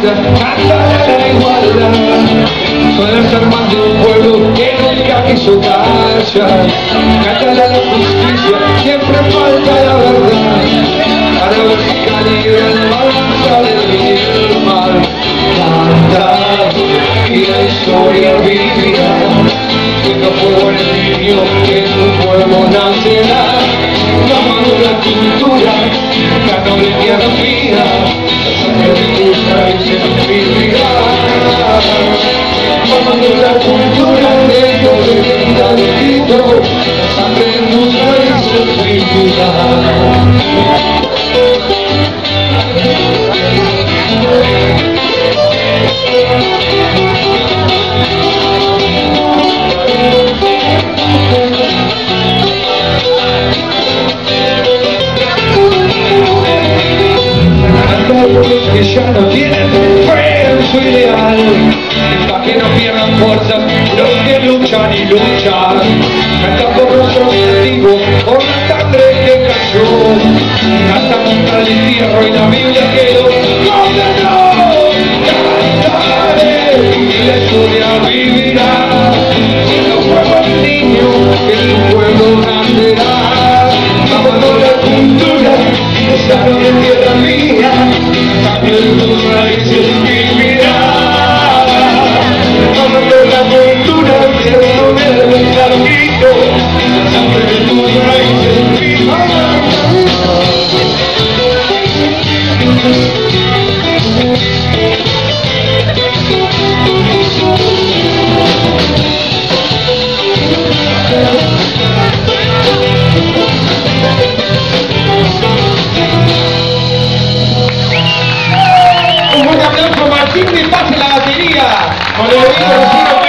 cantar la igualdad. Suele ser más de un pueblo que nunca quiso callar. Cantar la justicia, siempre falta la verdad. Para ver si calibra el balanza del bien y el mal. Cantar y la historia vivirá. Tenga fuego en el niño que un pueblo nacerá. La madura cultura, la noble tierra mía. Vivirá. En la batería.